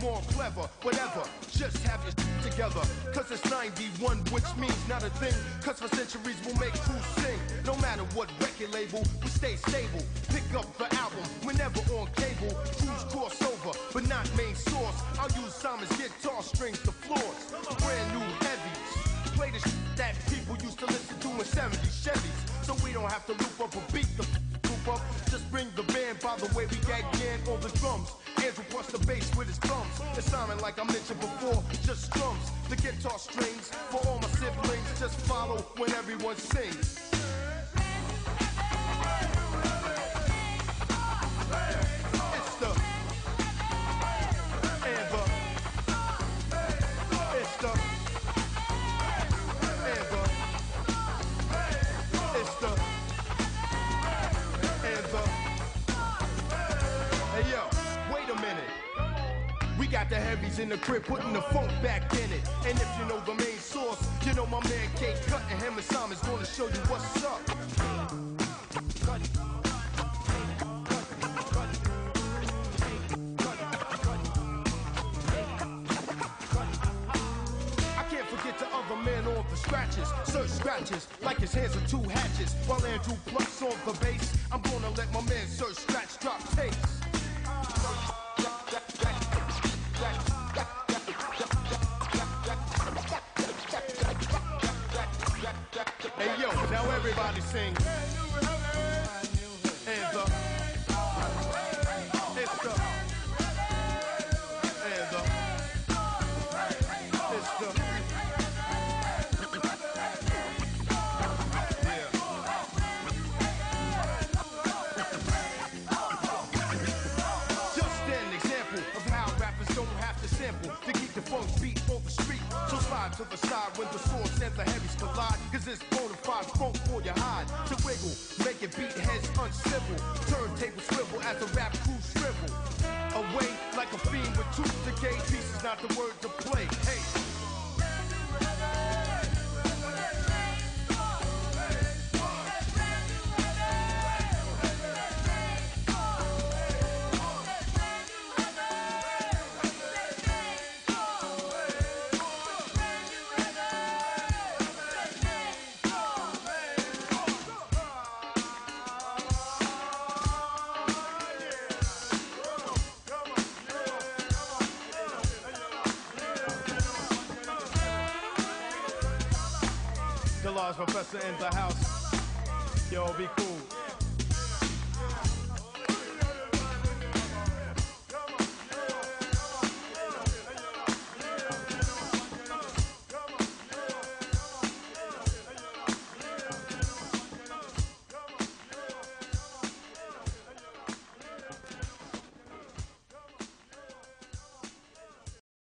more clever, whatever. Just have your together. Cause it's 91, which means not a thing. Cause for centuries we'll make crews sing. No matter what record label, we stay stable. Pick up the album, we're on cable. Crews cross over, but not main source. I'll use Simon's guitar strings to floors. Brand new heavies. Play the that people used to listen to in 70s Chevys. So we don't have to loop up or beat the loop up. Just bring the band by the way we gag on the drums. Andrew busts the bass with his thumbs. It's sounding like I mentioned before, just drums. The guitar strings for all my siblings. Just follow when everyone sings. It's the got the heavies in the crib putting the funk back in it. And if you know the main source, you know my man K Cut and him and Simon's gonna show you what's up. I can't forget the other man on the scratches. Sir scratches like his hands are two hatches. While Andrew plucks on the bass, I'm gonna let my man Sir Scratch drop tapes. Hey yo, now everybody sing. And the it's the it's the Just an example of how rappers don't have to sample to keep the funk beat on the street. So slide to the side when the source and the heavies collide. Cause it's fide funk for your hide. To wiggle, make it beat heads uncivil. Turntable swivel as the rap crew shrivel. Away like a fiend with two decayed pieces, not the word to play. Large professor in the house. Yo, be cool.